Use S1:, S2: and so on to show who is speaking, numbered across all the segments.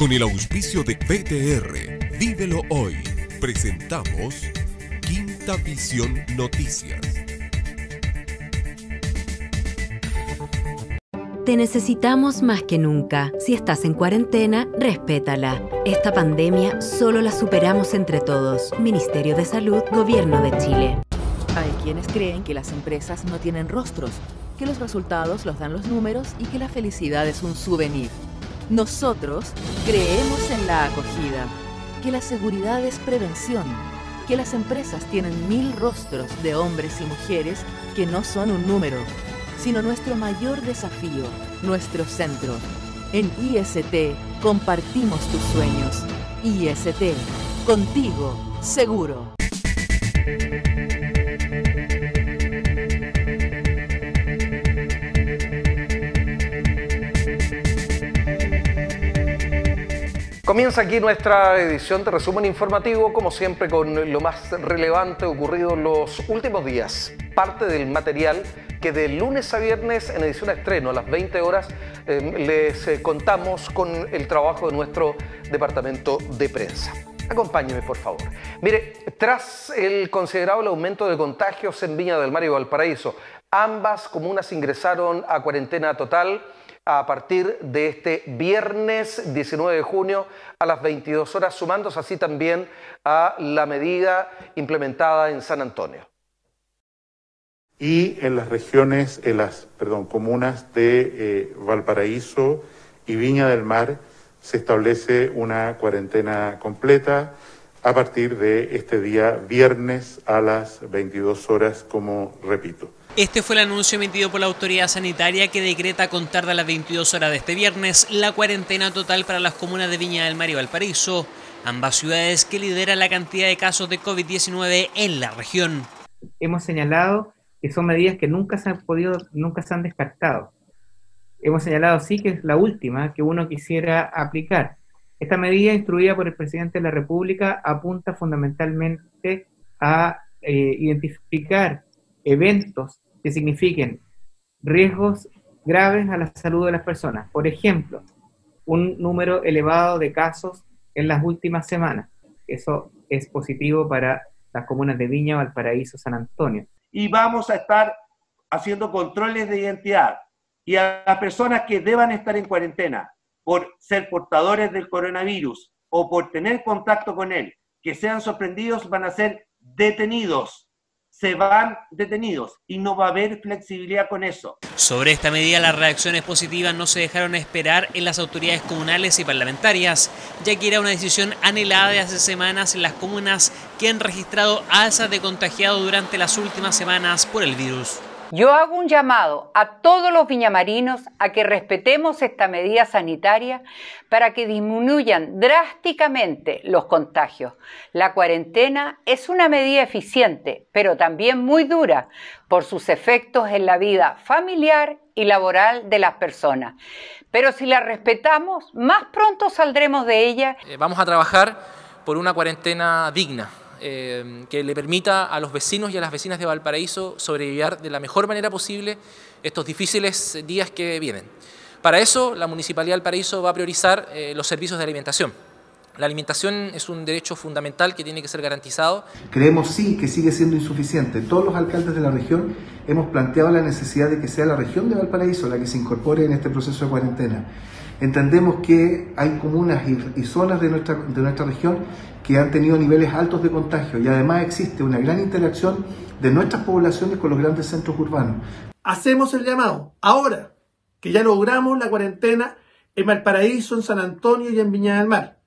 S1: Con el auspicio de PTR, Vívelo Hoy, presentamos Quinta Visión Noticias.
S2: Te necesitamos más que nunca. Si estás en cuarentena, respétala. Esta pandemia solo la superamos entre todos. Ministerio de Salud, Gobierno de Chile.
S3: Hay quienes creen que las empresas no tienen rostros, que los resultados los dan los números y que la felicidad es un souvenir. Nosotros creemos en la acogida, que la seguridad es prevención, que las empresas tienen mil rostros de hombres y mujeres que no son un número sino nuestro mayor desafío, nuestro centro. En IST compartimos tus sueños. IST, contigo, seguro.
S4: Comienza aquí nuestra edición de resumen informativo, como siempre con lo más relevante ocurrido en los últimos días. Parte del material que de lunes a viernes en edición a estreno a las 20 horas em, les eh, contamos con el trabajo de nuestro departamento de prensa. Acompáñeme, por favor. Mire, tras el considerable aumento de contagios en Viña del Mar y Valparaíso, ambas comunas ingresaron a cuarentena total a partir de este viernes 19 de junio a las 22 horas, sumándose así también a la medida implementada en San Antonio
S5: y en las regiones, en las perdón, comunas de eh, Valparaíso y Viña del Mar se establece una cuarentena completa a partir de este día viernes a las 22 horas, como repito.
S6: Este fue el anuncio emitido por la autoridad sanitaria que decreta a contar de las 22 horas de este viernes la cuarentena total para las comunas de Viña del Mar y Valparaíso, ambas ciudades que lideran la cantidad de casos de COVID-19 en la región.
S7: Hemos señalado que son medidas que nunca se han podido, nunca se han descartado. Hemos señalado sí que es la última que uno quisiera aplicar. Esta medida instruida por el presidente de la República apunta fundamentalmente a eh, identificar eventos que signifiquen riesgos graves a la salud de las personas. Por ejemplo, un número elevado de casos en las últimas semanas. Eso es positivo para las comunas de Viña, Valparaíso, San Antonio
S8: y vamos a estar haciendo controles de identidad. Y a las personas que deban estar en cuarentena por ser portadores del coronavirus o por tener contacto con él, que sean sorprendidos, van a ser detenidos se van detenidos y no va a haber flexibilidad con eso.
S6: Sobre esta medida, las reacciones positivas no se dejaron esperar en las autoridades comunales y parlamentarias, ya que era una decisión anhelada de hace semanas en las comunas que han registrado alzas de contagiados durante las últimas semanas por el virus.
S9: Yo hago un llamado a todos los viñamarinos a que respetemos esta medida sanitaria para que disminuyan drásticamente los contagios. La cuarentena es una medida eficiente, pero también muy dura por sus efectos en la vida familiar y laboral de las personas. Pero si la respetamos, más pronto saldremos de ella.
S10: Eh, vamos a trabajar por una cuarentena digna, eh, que le permita a los vecinos y a las vecinas de Valparaíso sobrevivir de la mejor manera posible estos difíciles días que vienen. Para eso, la Municipalidad de Valparaíso va a priorizar eh, los servicios de alimentación. La alimentación es un derecho fundamental que tiene que ser garantizado.
S11: Creemos sí que sigue siendo insuficiente. Todos los alcaldes de la región hemos planteado la necesidad de que sea la región de Valparaíso la que se incorpore en este proceso de cuarentena. Entendemos que hay comunas y, zonas de nuestra, de nuestra región que han tenido niveles altos de contagio y además existe una gran interacción de nuestras poblaciones con los grandes centros urbanos.
S12: Hacemos el llamado ahora que ya logramos la cuarentena en Valparaíso, en San Antonio y en Viña del Mar,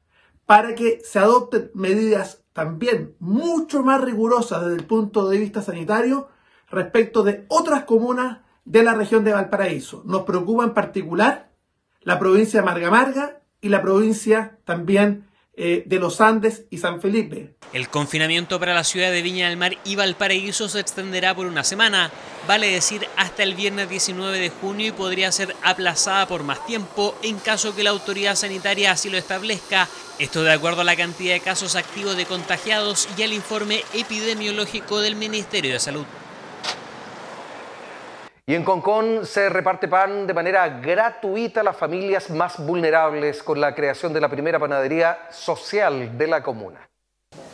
S12: para que se adopten medidas también mucho más rigurosas desde el punto de vista sanitario respecto de otras comunas de la región de Valparaíso. Nos preocupa en particular la provincia de Marga Marga y la provincia también eh, de los Andes y San Felipe.
S6: El confinamiento para la ciudad de Viña del Mar y Valparaíso se extenderá por una semana, vale decir hasta el viernes 19 de junio y podría ser aplazada por más tiempo en caso que la autoridad sanitaria así lo establezca. Esto de acuerdo a la cantidad de casos activos de contagiados y al informe epidemiológico del Ministerio de Salud.
S4: Y en Concón se reparte pan de manera gratuita a las familias más vulnerables con la creación de la primera panadería social de la comuna.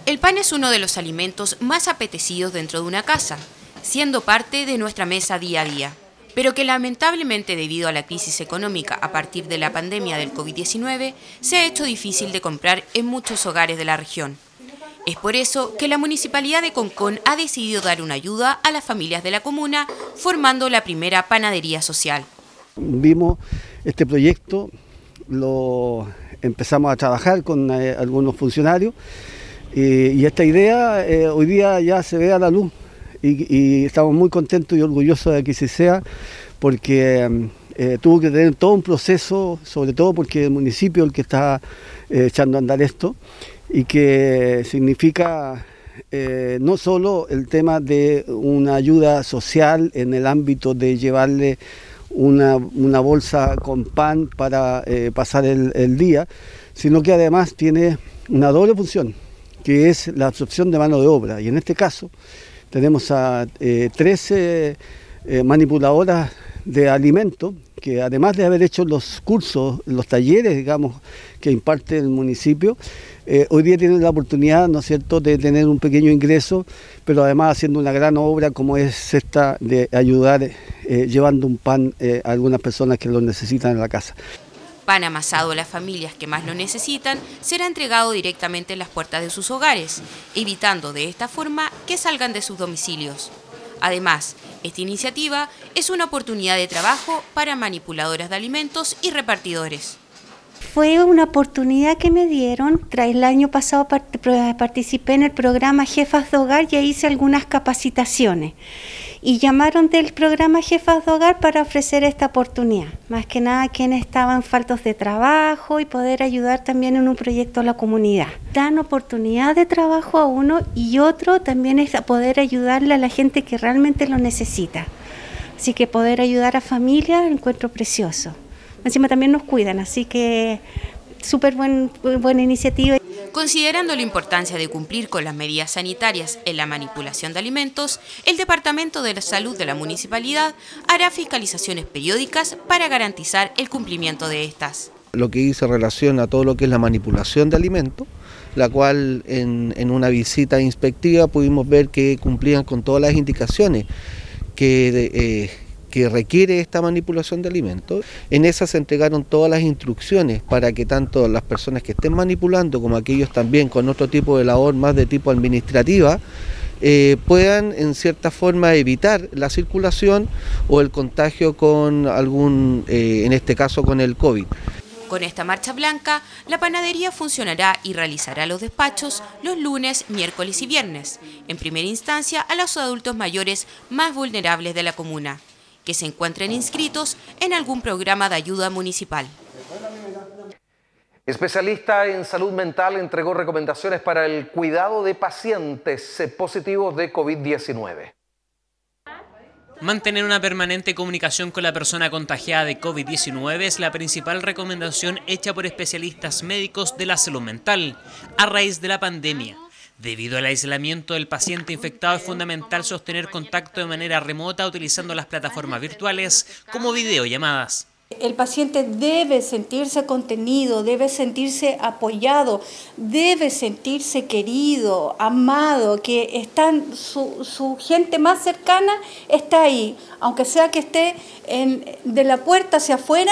S13: El pan es uno de los alimentos más apetecidos dentro de una casa, siendo parte de nuestra mesa día a día, pero que lamentablemente debido a la crisis económica a partir de la pandemia del COVID-19 se ha hecho difícil de comprar en muchos hogares de la región. Es por eso que la Municipalidad de Concón ha decidido dar una ayuda a las familias de la comuna, formando la primera panadería social.
S14: Vimos este proyecto, lo empezamos a trabajar con eh, algunos funcionarios y esta idea eh, hoy día ya se ve a la luz y, estamos muy contentos y orgullosos de que se sea porque eh, tuvo que tener todo un proceso, sobre todo porque el municipio es el que está echando a andar esto y que significa eh, no solo el tema de una ayuda social en el ámbito de llevarle una, bolsa con pan para eh, pasar el, día, sino que además tiene una doble función, que es la absorción de mano de obra. Y en este caso tenemos a 13 eh, manipuladoras de alimentos que además de haber hecho los cursos, los talleres, digamos, que imparte el municipio, eh, hoy día tienen la oportunidad, ¿no es cierto?, de tener un pequeño ingreso, pero además haciendo una gran obra como es esta de ayudar eh, llevando un pan eh, a algunas personas que lo necesitan en la casa.
S13: Pan amasado a las familias que más lo necesitan será entregado directamente en las puertas de sus hogares, evitando de esta forma que salgan de sus domicilios. Además, esta iniciativa es una oportunidad de trabajo para manipuladoras de alimentos y repartidores.
S15: Fue una oportunidad que me dieron. El año pasado participé en el programa Jefas de Hogar y hice algunas capacitaciones y llamaron del programa Jefas de Hogar para ofrecer esta oportunidad. Más que nada quienes estaban faltos de trabajo y poder ayudar también en un proyecto a la comunidad. Dan oportunidad de trabajo a uno y otro también es poder ayudarle a la gente que realmente lo necesita. Así que poder ayudar a familias encuentro precioso. Encima también nos cuidan, así que súper buen, buena iniciativa.
S13: Considerando la importancia de cumplir con las medidas sanitarias en la manipulación de alimentos, el Departamento de la Salud de la Municipalidad hará fiscalizaciones periódicas para garantizar el cumplimiento de estas.
S16: Lo que hice relación a todo lo que es la manipulación de alimentos, la cual en, en una visita inspectiva pudimos ver que cumplían con todas las indicaciones que... Eh, que requiere esta manipulación de alimentos. En esa se entregaron todas las instrucciones para que tanto las personas que estén manipulando como aquellos también con otro tipo de labor más de tipo administrativa, eh, puedan en cierta forma evitar la circulación o el contagio con algún, eh, en este caso con el COVID.
S13: Con esta marcha blanca, la panadería funcionará y realizará los despachos los lunes, miércoles y viernes, en primera instancia a los adultos mayores más vulnerables de la comuna que se encuentren inscritos en algún programa de ayuda municipal.
S4: Especialista en salud mental entregó recomendaciones para el cuidado de pacientes positivos de COVID-19.
S6: Mantener una permanente comunicación con la persona contagiada de COVID-19 es la principal recomendación hecha por especialistas médicos de la salud mental a raíz de la pandemia. Debido al aislamiento del paciente infectado es fundamental sostener contacto de manera remota utilizando las plataformas virtuales como videollamadas.
S15: El paciente debe sentirse contenido, debe sentirse apoyado, debe sentirse querido, amado, que están, su, gente más cercana está ahí, aunque sea que esté de la puerta hacia afuera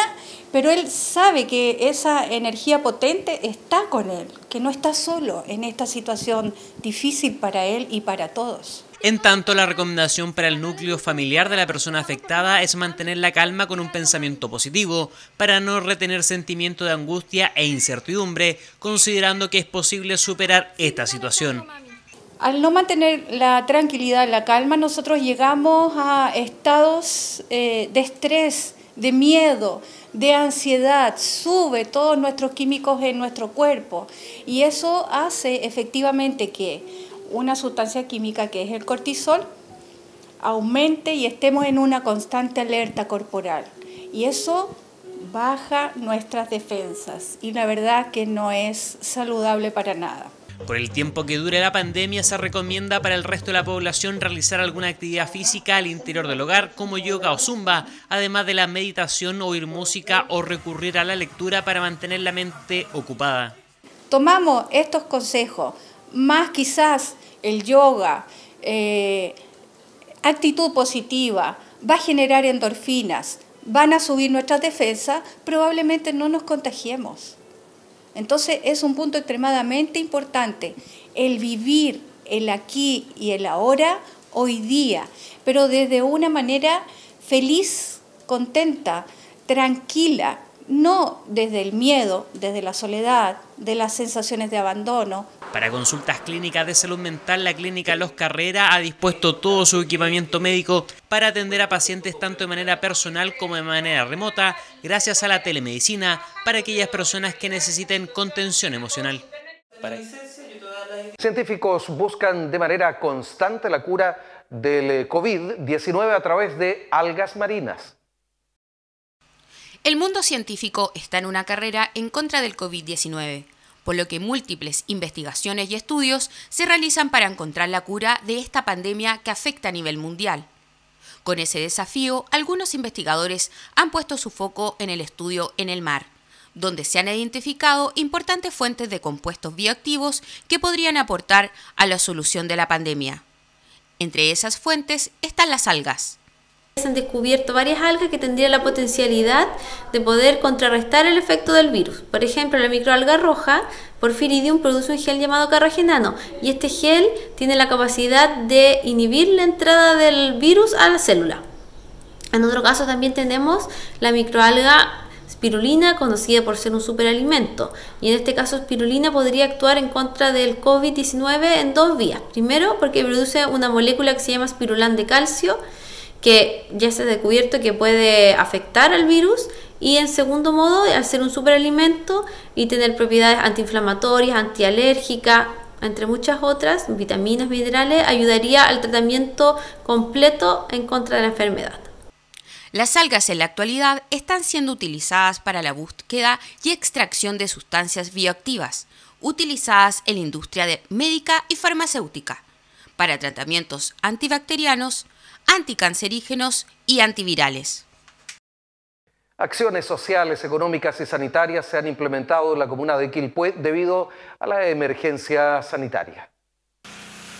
S15: pero él sabe que esa energía potente está con él, que no está solo en esta situación difícil para él y para todos.
S6: En tanto, la recomendación para el núcleo familiar de la persona afectada es mantener la calma con un pensamiento positivo, para no retener sentimiento de angustia e incertidumbre, considerando que es posible superar esta situación.
S15: Al no mantener la tranquilidad, la calma, nosotros llegamos a estados eh, de estrés, de miedo, de ansiedad, sube todos nuestros químicos en nuestro cuerpo y eso hace efectivamente que una sustancia química que es el cortisol aumente y estemos en una constante alerta corporal y eso baja nuestras defensas y la verdad que no es saludable para nada.
S6: Por el tiempo que dure la pandemia se recomienda para el resto de la población realizar alguna actividad física al interior del hogar como yoga o zumba, además de la meditación, oír música o recurrir a la lectura para mantener la mente ocupada.
S15: Tomamos estos consejos, más quizás el yoga, eh, actitud positiva, va a generar endorfinas, van a subir nuestras defensas, probablemente no nos contagiemos. Entonces es un punto extremadamente importante el vivir el aquí y el ahora hoy día, pero desde una manera feliz, contenta, tranquila, no desde el miedo, desde la soledad, de las sensaciones de abandono.
S6: Para consultas clínicas de salud mental, la clínica Los Carrera ha dispuesto todo su equipamiento médico para atender a pacientes tanto de manera personal como de manera remota, gracias a la telemedicina para aquellas personas que necesiten contención emocional.
S4: Científicos buscan de manera constante la cura del COVID-19 a través de algas marinas.
S13: El mundo científico está en una carrera en contra del COVID-19, por lo que múltiples investigaciones y estudios se realizan para encontrar la cura de esta pandemia que afecta a nivel mundial. Con ese desafío, algunos investigadores han puesto su foco en el estudio en el mar, donde se han identificado importantes fuentes de compuestos bioactivos que podrían aportar a la solución de la pandemia. Entre esas fuentes están las algas.
S17: Se han descubierto varias algas que tendrían la potencialidad de poder contrarrestar el efecto del virus. Por ejemplo, la microalga roja, Porfiridium, produce un gel llamado carragenano y este gel tiene la capacidad de inhibir la entrada del virus a la célula. En otro caso también tenemos la microalga spirulina, conocida por ser un superalimento. Y en este caso, spirulina podría actuar en contra del COVID-19 en dos vías. Primero, porque produce una molécula que se llama spirulán de calcio, que ya se ha descubierto que puede afectar al virus y en segundo modo, ser un superalimento y tener propiedades antiinflamatorias, antialérgicas, entre muchas otras, vitaminas, minerales, ayudaría al tratamiento completo en contra de la enfermedad.
S13: Las algas en la actualidad están siendo utilizadas para la búsqueda y extracción de sustancias bioactivas, utilizadas en la industria médica y farmacéutica, para tratamientos antibacterianos, anticancerígenos y antivirales.
S4: Acciones sociales, económicas y sanitarias se han implementado en la comuna de Quilpué debido a la emergencia sanitaria.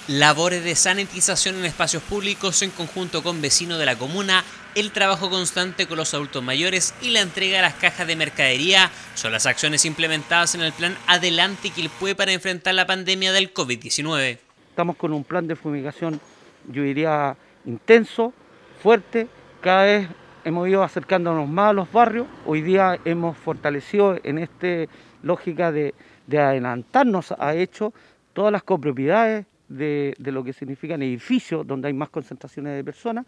S6: Labores de sanitización en espacios públicos en conjunto con vecinos de la comuna, el trabajo constante con los adultos mayores y la entrega de las cajas de mercadería son las acciones implementadas en el plan Adelante Quilpué para enfrentar la pandemia del COVID-19.
S18: Estamos con un plan de fumigación, yo diría, intenso, fuerte, cada vez hemos ido acercándonos más a los barrios, hoy día hemos fortalecido en esta lógica de, de adelantarnos a hecho todas las copropiedades de, de, lo que significan edificios donde hay más concentraciones de personas,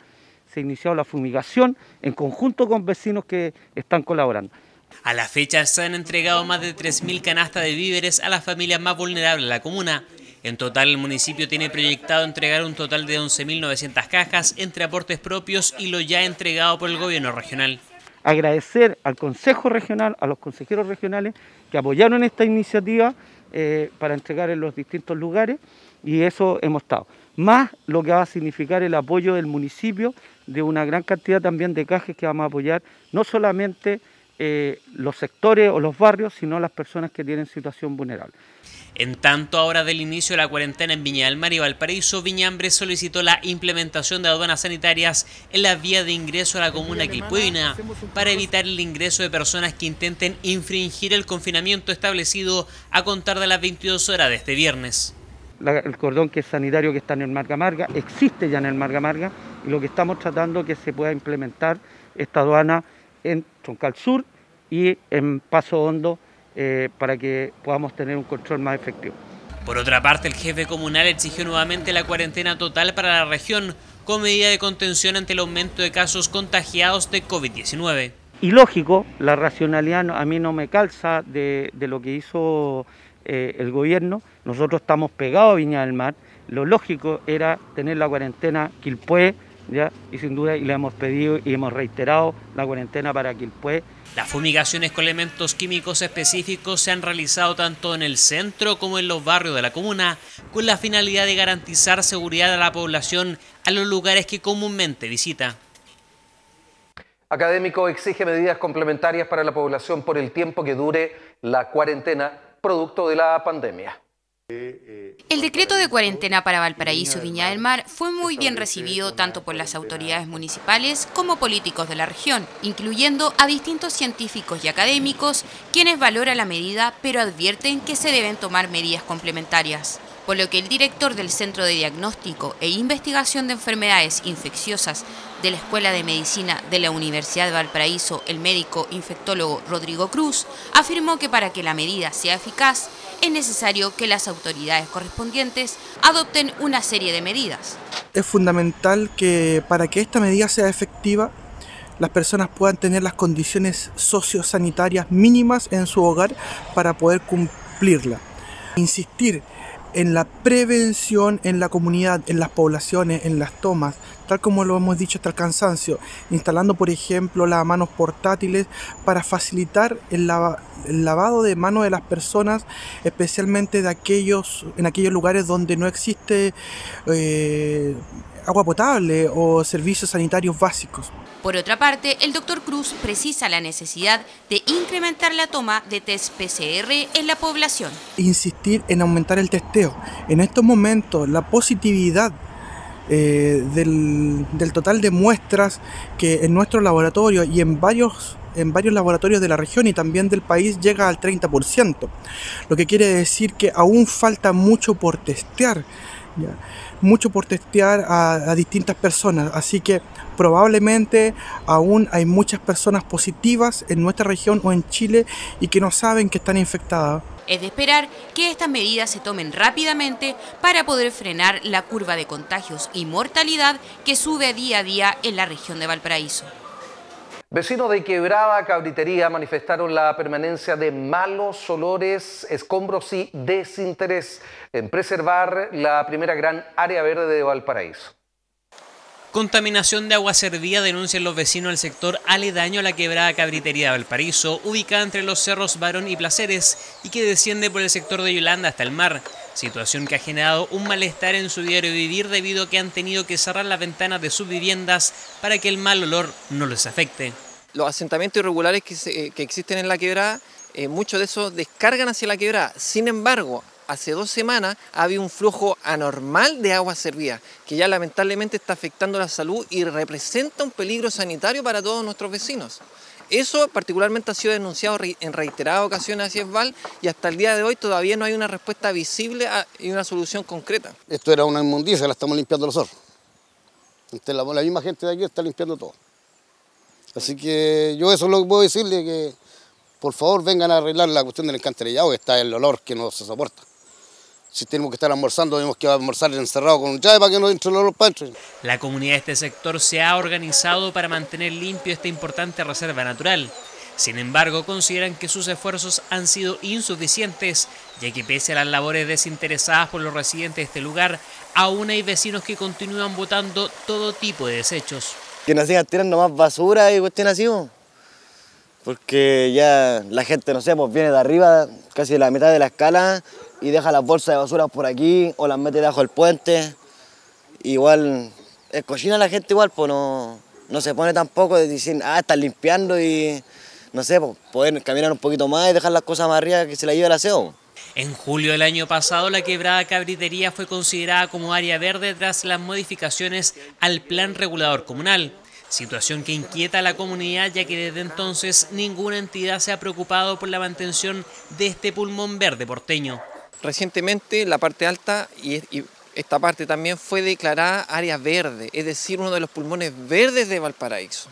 S18: se ha iniciado la fumigación en conjunto con vecinos que están colaborando.
S6: A la fecha se han entregado más de 3.000 canastas de víveres a las familias más vulnerables de la comuna. En total, el municipio tiene proyectado entregar un total de 11.900 cajas entre aportes propios y lo ya entregado por el gobierno regional.
S18: Agradecer al Consejo Regional, a los consejeros regionales que apoyaron esta iniciativa eh, para entregar en los distintos lugares y eso hemos estado. Más lo que va a significar el apoyo del municipio de una gran cantidad también de cajas que vamos a apoyar, no solamente eh, los sectores o los barrios, sino las personas que tienen situación vulnerable.
S6: En tanto, ahora del inicio de la cuarentena en Viña del Mar y Valparaíso, Viñambre solicitó la implementación de aduanas sanitarias en la vía de ingreso a la comuna quilpuina para evitar el ingreso de personas que intenten infringir el confinamiento establecido a contar de las 22 horas de este viernes.
S18: La, el cordón que es sanitario que está en el Marga Marga existe ya en el Marga Marga y lo que estamos tratando es que se pueda implementar esta aduana en Troncal Sur y en Paso Hondo eh, para que podamos tener un control más efectivo.
S6: Por otra parte, el jefe comunal exigió nuevamente la cuarentena total para la región como medida de contención ante el aumento de casos contagiados de COVID-19.
S18: Y lógico, la racionalidad a mí no me calza de, de lo que hizo eh, el gobierno. Nosotros estamos pegados a Viña del Mar. Lo lógico era tener la cuarentena Quilpué,
S19: ¿ya? y sin duda y le hemos pedido y hemos reiterado la cuarentena para que Quilpué.
S6: Las fumigaciones con elementos químicos específicos se han realizado tanto en el centro como en los barrios de la comuna, con la finalidad de garantizar seguridad a la población a los lugares que comúnmente visita.
S4: Académico exige medidas complementarias para la población por el tiempo que dure la cuarentena producto de la pandemia.
S13: El decreto de cuarentena para Valparaíso Viña del Mar fue muy bien recibido tanto por las autoridades municipales como políticos de la región, incluyendo a distintos científicos y académicos, quienes valoran la medida pero advierten que se deben tomar medidas complementarias por lo que el director del Centro de Diagnóstico e Investigación de Enfermedades Infecciosas de la Escuela de Medicina de la Universidad de Valparaíso, el médico infectólogo Rodrigo Cruz, afirmó que para que la medida sea eficaz es necesario que las autoridades correspondientes adopten una serie de medidas.
S20: Es fundamental que para que esta medida sea efectiva, las personas puedan tener las condiciones sociosanitarias mínimas en su hogar para poder cumplirla. Insistir en la prevención en la comunidad, en las poblaciones, en las tomas, tal como lo hemos dicho hasta el cansancio, instalando por ejemplo las manos portátiles para facilitar el, lavado de manos de las personas, especialmente de aquellos, en aquellos lugares donde no existe eh, agua potable o servicios sanitarios básicos.
S13: Por otra parte, el doctor Cruz precisa la necesidad de incrementar la toma de test PCR en la población.
S20: Insistir en aumentar el testeo. En estos momentos, la positividad eh, del, total de muestras que en nuestro laboratorio y en varios, en varios laboratorios de la región y también del país llega al 30%. Lo que quiere decir que aún falta mucho por testear. Mucho por testear a, distintas personas. Así que probablemente aún hay muchas personas positivas en nuestra región o en Chile y que no saben que están infectadas.
S13: Es de esperar que estas medidas se tomen rápidamente para poder frenar la curva de contagios y mortalidad que sube día a día en la región de Valparaíso.
S4: Vecinos de Quebrada Cabritería manifestaron la permanencia de malos olores, escombros y desinterés en preservar la primera gran área verde de Valparaíso.
S6: Contaminación de agua servida denuncian los vecinos del sector aledaño a la quebrada cabritería de Valparaíso, ubicada entre los cerros Barón y Placeres y que desciende por el sector de Yolanda hasta el mar. Situación que ha generado un malestar en su diario vivir debido a que han tenido que cerrar las ventanas de sus viviendas para que el mal olor no les afecte.
S10: Los asentamientos irregulares que, existen en la quebrada, eh, muchos de esos descargan hacia la quebrada. Sin embargo, hace dos semanas había un flujo anormal de agua servida, que ya lamentablemente está afectando la salud y representa un peligro sanitario para todos nuestros vecinos. Eso particularmente ha sido denunciado en reiteradas ocasiones hacia ESVAL y hasta el día de hoy todavía no hay una respuesta visible y una solución concreta.
S21: Esto era una inmundicia, la estamos limpiando nosotros. La, la misma gente de aquí está limpiando todo. Así que yo eso es lo que puedo decirle, que por favor vengan a arreglar la cuestión del encanterillado, que está el olor que no se soporta si tenemos que estar almorzando, tenemos que almorzar encerrado con llave para que no entre los panchos.
S6: La comunidad de este sector se ha organizado para mantener limpio esta importante reserva natural. Sin embargo, consideran que sus esfuerzos han sido insuficientes, ya que pese a las labores desinteresadas por los residentes de este lugar, aún hay vecinos que continúan botando todo tipo de desechos.
S22: Que nos sigan tirando más basura y cuestiones así, porque ya la gente, no sé, pues viene de arriba, casi de la mitad de la escala, y deja las bolsas de basura por aquí o las mete debajo del puente. Igual es cochina la gente igual, pues no, no se pone tampoco de decir, ah, están limpiando y no sé, pues, poder caminar un poquito más y dejar las cosas más arriba que se la lleve el aseo.
S6: En julio del año pasado, la quebrada cabritería fue considerada como área verde tras las modificaciones al plan regulador comunal. Situación que inquieta a la comunidad ya que desde entonces ninguna entidad se ha preocupado por la mantención de este pulmón verde porteño.
S10: Recientemente la parte alta y, esta parte también fue declarada área verde, es decir, uno de los pulmones verdes de Valparaíso.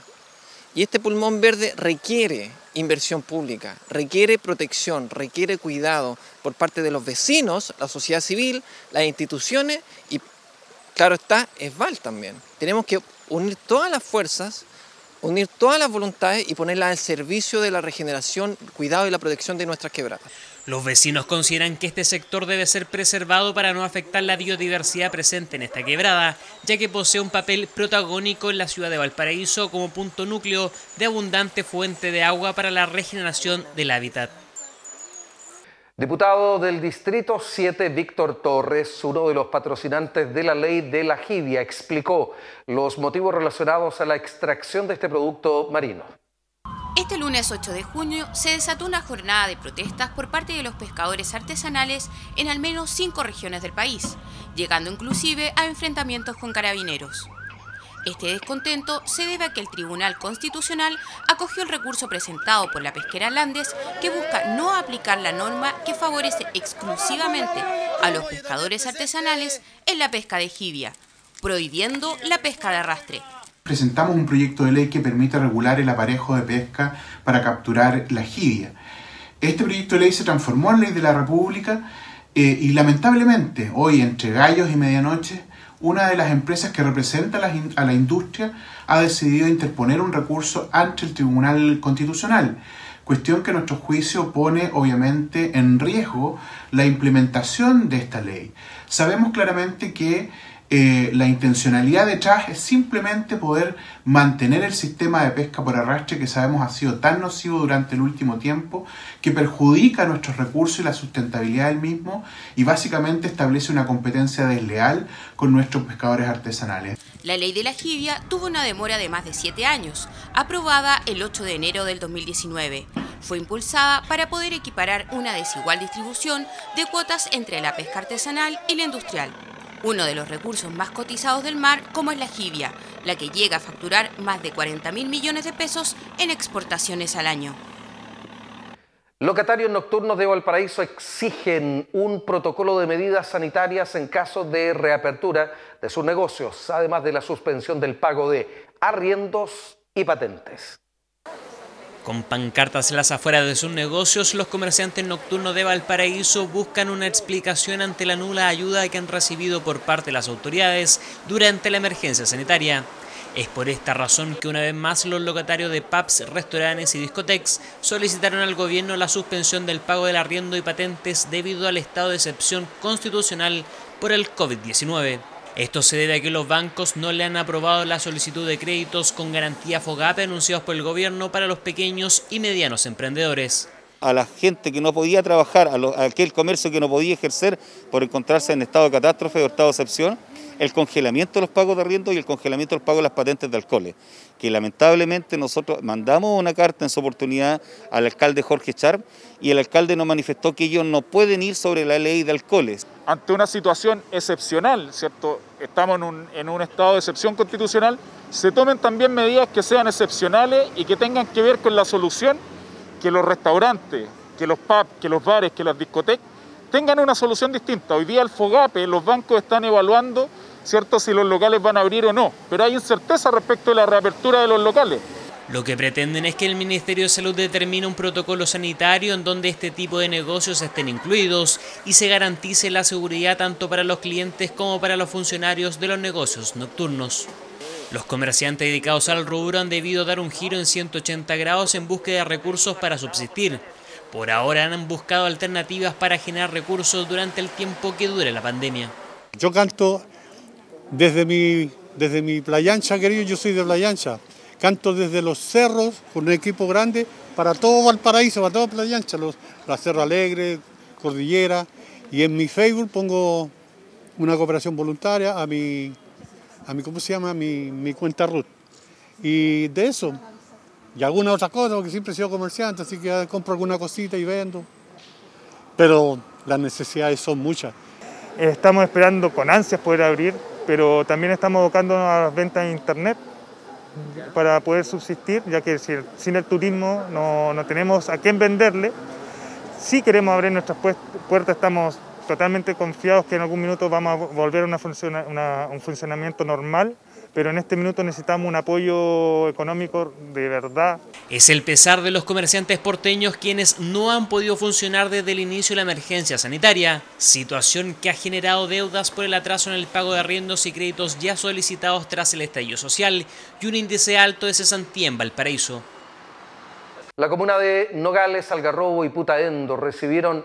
S10: Y este pulmón verde requiere inversión pública, requiere protección, requiere cuidado por parte de los vecinos, la sociedad civil, las instituciones y, claro está, ESVAL también. Tenemos que unir todas las fuerzas, unir todas las voluntades y ponerlas al servicio de la regeneración, cuidado y la protección de nuestras quebradas.
S6: Los vecinos consideran que este sector debe ser preservado para no afectar la biodiversidad presente en esta quebrada, ya que posee un papel protagónico en la ciudad de Valparaíso como punto núcleo de abundante fuente de agua para la regeneración del hábitat.
S4: Diputado del Distrito 7, Víctor Torres, uno de los patrocinantes de la ley de la jibia, explicó los motivos relacionados a la extracción de este producto marino.
S13: Este lunes 8 de junio se desató una jornada de protestas por parte de los pescadores artesanales en al menos cinco regiones del país, llegando inclusive a enfrentamientos con carabineros. Este descontento se debe a que el Tribunal Constitucional acogió el recurso presentado por la pesquera Landes que busca no aplicar la norma que favorece exclusivamente a los pescadores artesanales en la pesca de jibia, prohibiendo la pesca de arrastre
S23: presentamos un proyecto de ley que permite regular el aparejo de pesca para capturar la jibia. Este proyecto de ley se transformó en ley de la República eh, y lamentablemente hoy entre gallos y medianoche una de las empresas que representa a la industria ha decidido interponer un recurso ante el Tribunal Constitucional, cuestión que nuestro juicio pone obviamente en riesgo la implementación de esta ley. Sabemos claramente que eh, la intencionalidad detrás es simplemente poder mantener el sistema de pesca por arrastre que sabemos ha sido tan nocivo durante el último tiempo, que perjudica nuestros recursos y la sustentabilidad del mismo y básicamente establece una competencia desleal con nuestros pescadores artesanales.
S13: La ley de la jibia tuvo una demora de más de siete años, aprobada el 8 de enero del 2019. Fue impulsada para poder equiparar una desigual distribución de cuotas entre la pesca artesanal y la industrial uno de los recursos más cotizados del mar, como es la jibia, la que llega a facturar más de 40 mil millones de pesos en exportaciones al año.
S4: Locatarios nocturnos de Valparaíso exigen un protocolo de medidas sanitarias en caso de reapertura de sus negocios, además de la suspensión del pago de arriendos y patentes.
S6: Con pancartas en las afueras de sus negocios, los comerciantes nocturnos de Valparaíso buscan una explicación ante la nula ayuda que han recibido por parte de las autoridades durante la emergencia sanitaria. Es por esta razón que una vez más los locatarios de pubs, restaurantes y discotecas solicitaron al gobierno la suspensión del pago del arriendo y patentes debido al estado de excepción constitucional por el COVID-19. Esto se debe a que los bancos no le han aprobado la solicitud de créditos con garantía FOGAPE anunciados por el gobierno para los pequeños y medianos emprendedores.
S24: A la gente que no podía trabajar, a, aquel comercio que no podía ejercer por encontrarse en estado de catástrofe o estado de excepción, el congelamiento de los pagos de arriendo y el congelamiento de los pagos de las patentes de alcoholes, que lamentablemente nosotros mandamos una carta en su oportunidad al alcalde Jorge Char y el alcalde nos manifestó que ellos no pueden ir sobre la ley de alcoholes.
S25: Ante una situación excepcional, ¿cierto? Estamos en un, en un estado de excepción constitucional, se tomen también medidas que sean excepcionales y que tengan que ver con la solución que los restaurantes, que los pubs, que los bares, que las discotecas tengan una solución distinta. Hoy día el FOGAPE, los bancos están evaluando ¿cierto? si los locales van a abrir o no, pero hay incerteza respecto a la reapertura de los locales.
S6: Lo que pretenden es que el Ministerio de Salud determine un protocolo sanitario en donde este tipo de negocios estén incluidos y se garantice la seguridad tanto para los clientes como para los funcionarios de los negocios nocturnos. Los comerciantes dedicados al rubro han debido dar un giro en 180 grados en búsqueda de recursos para subsistir. Por ahora han buscado alternativas para generar recursos durante el tiempo que dure la pandemia.
S26: Yo canto desde mi, desde mi playancha, querido, yo soy de playancha. Canto desde los cerros con un equipo grande para todo Valparaíso, para toda playancha, los, la Cerro Alegre, Cordillera. Y en mi Facebook pongo una cooperación voluntaria a mi, a mi ¿cómo se llama? mi, mi cuenta Ruth. Y de eso, y alguna otra cosa, porque siempre he sido comerciante, así que compro alguna cosita y vendo. Pero las necesidades son muchas.
S27: Estamos esperando con ansias poder abrir, pero también estamos buscando a las ventas en internet para poder subsistir, ya que sin el turismo no, no tenemos a quién venderle. Si queremos abrir nuestras puertas, estamos totalmente confiados que en algún minuto vamos a volver a un funcionamiento normal pero en este minuto necesitamos un apoyo económico de verdad.
S6: Es el pesar de los comerciantes porteños quienes no han podido funcionar desde el inicio de la emergencia sanitaria, situación que ha generado deudas por el atraso en el pago de arriendos y créditos ya solicitados tras el estallido social y un índice alto de cesantía en Valparaíso.
S4: La comuna de Nogales, Algarrobo y Putaendo recibieron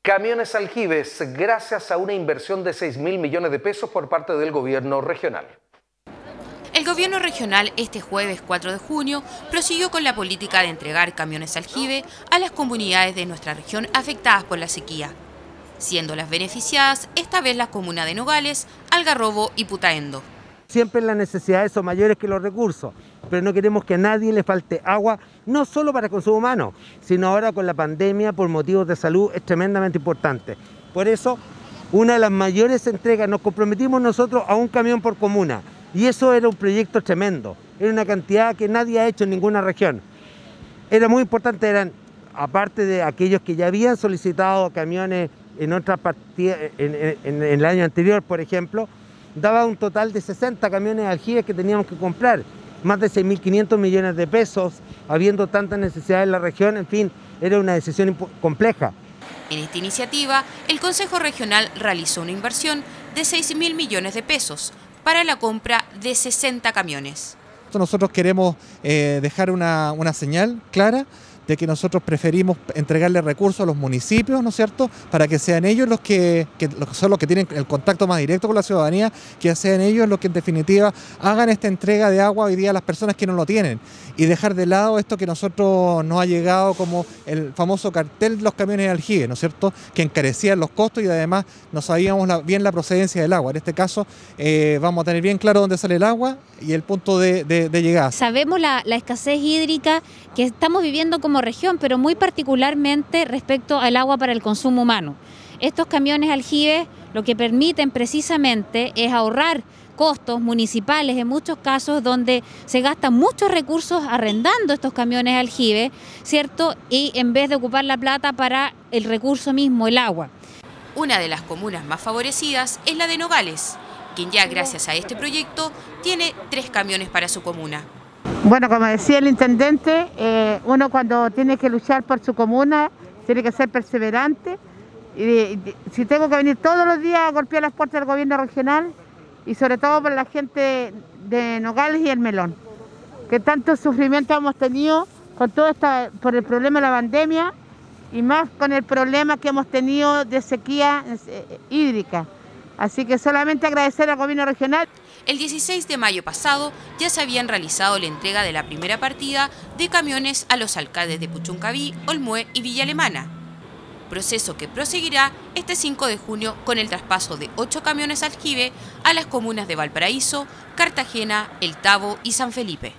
S4: Camiones aljibes gracias a una inversión de 6 mil millones de pesos por parte del gobierno regional.
S13: El gobierno regional este jueves 4 de junio prosiguió con la política de entregar camiones aljibe a las comunidades de nuestra región afectadas por la sequía, siendo las beneficiadas esta vez las comunas de Nogales, Algarrobo y Putaendo.
S28: Siempre las necesidades son mayores que los recursos, pero no queremos que a nadie le falte agua, no solo para consumo humano, sino ahora con la pandemia por motivos de salud es tremendamente importante. Por eso, una de las mayores entregas, nos comprometimos nosotros a un camión por comuna, y eso era un proyecto tremendo, era una cantidad que nadie ha hecho en ninguna región. Era muy importante, eran, aparte de aquellos que ya habían solicitado camiones en otras partidas, en, el año anterior, por ejemplo, daba un total de 60 camiones aljibes que teníamos que comprar, más de 6.500 millones de pesos, habiendo tanta necesidad en la región, en fin, era una decisión compleja.
S13: En esta iniciativa, el Consejo Regional realizó una inversión de 6.000 millones de pesos para la compra de 60 camiones.
S29: Nosotros queremos eh, dejar una, una señal clara de que nosotros preferimos entregarle recursos a los municipios, ¿no es cierto?, para que sean ellos los que, son los que tienen el contacto más directo con la ciudadanía, que sean ellos los que en definitiva hagan esta entrega de agua hoy día a las personas que no lo tienen y dejar de lado esto que nosotros nos ha llegado como el famoso cartel de los camiones de aljibe, ¿no es cierto?, que encarecían los costos y además no sabíamos bien la procedencia del agua. En este caso eh, vamos a tener bien claro dónde sale el agua y el punto de, llegada.
S30: Sabemos la, la escasez hídrica que estamos viviendo como región, pero muy particularmente respecto al agua para el consumo humano. Estos camiones aljibes lo que permiten precisamente es ahorrar costos municipales en muchos casos donde se gastan muchos recursos arrendando estos camiones aljibes, ¿cierto? Y en vez de ocupar la plata para el recurso mismo, el agua.
S13: Una de las comunas más favorecidas es la de Nogales, quien ya gracias a este proyecto tiene tres camiones para su comuna.
S31: Bueno, como decía el intendente, eh, uno cuando tiene que luchar por su comuna tiene que ser perseverante. Y, si tengo que venir todos los días a golpear las puertas del gobierno regional y sobre todo por la gente de Nogales y el Melón, que tanto sufrimiento hemos tenido con todo esto, por el problema de la pandemia y más con el problema que hemos tenido de sequía eh, hídrica. Así que solamente agradecer al gobierno regional.
S13: El 16 de mayo pasado ya se habían realizado la entrega de la primera partida de camiones a los alcaldes de Puchuncaví, Olmué y Villa Alemana. Proceso que proseguirá este 5 de junio con el traspaso de 8 camiones aljibe a las comunas de Valparaíso, Cartagena, El Tabo y San Felipe.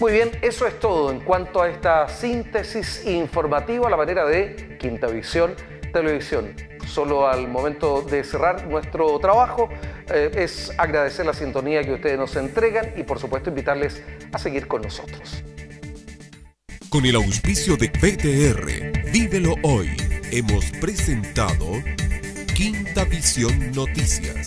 S4: Muy bien, eso es todo en cuanto a esta síntesis informativa a la manera de Quinta Visión Televisión solo al momento de cerrar nuestro trabajo eh, es agradecer la sintonía que ustedes nos entregan y por supuesto invitarles a seguir con nosotros.
S32: Con el auspicio de PTR, Vívelo Hoy, hemos presentado Quinta Visión Noticias.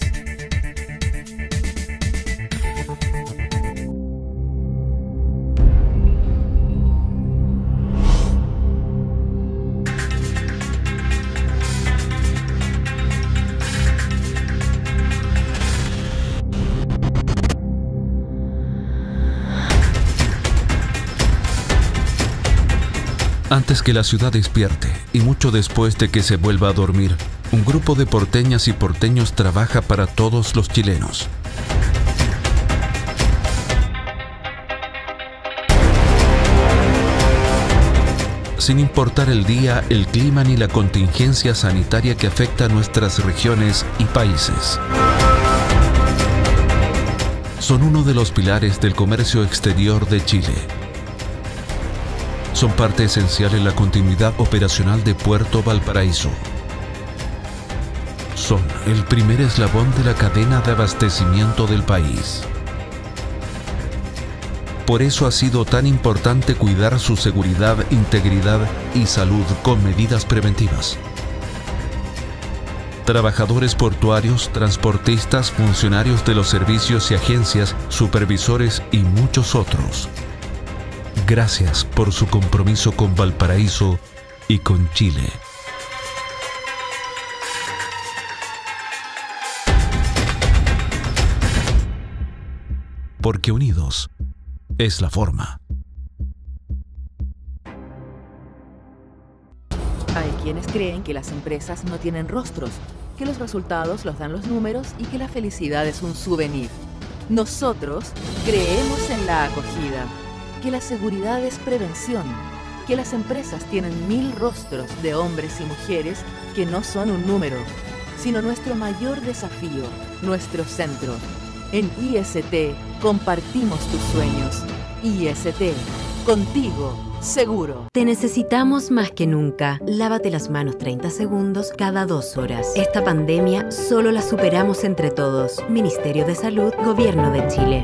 S32: Antes que la ciudad despierte y mucho después de que se vuelva a dormir, un grupo de porteñas y porteños trabaja para todos los chilenos. Sin importar el día, el clima ni la contingencia sanitaria que afecta a nuestras regiones y países. Son uno de los pilares del comercio exterior de Chile son parte esencial en la continuidad operacional de Puerto Valparaíso. Son el primer eslabón de la cadena de abastecimiento del país. Por eso ha sido tan importante cuidar su seguridad, integridad y salud con medidas preventivas. Trabajadores portuarios, transportistas, funcionarios de los servicios y agencias, supervisores y muchos otros Gracias por su compromiso con Valparaíso y con Chile. Porque unidos es la forma.
S33: Hay
S3: quienes creen que las empresas no tienen rostros, que los resultados los dan los números y que la felicidad es un souvenir. Nosotros creemos en la acogida, que la seguridad es prevención, que las empresas tienen mil rostros de hombres y mujeres que no son un número, sino nuestro mayor desafío, nuestro centro. En IST compartimos tus sueños. IST, contigo, seguro.
S34: Te necesitamos más que nunca. Lávate las manos 30 segundos cada dos horas. Esta pandemia solo la superamos entre todos. Ministerio de Salud, Gobierno de Chile.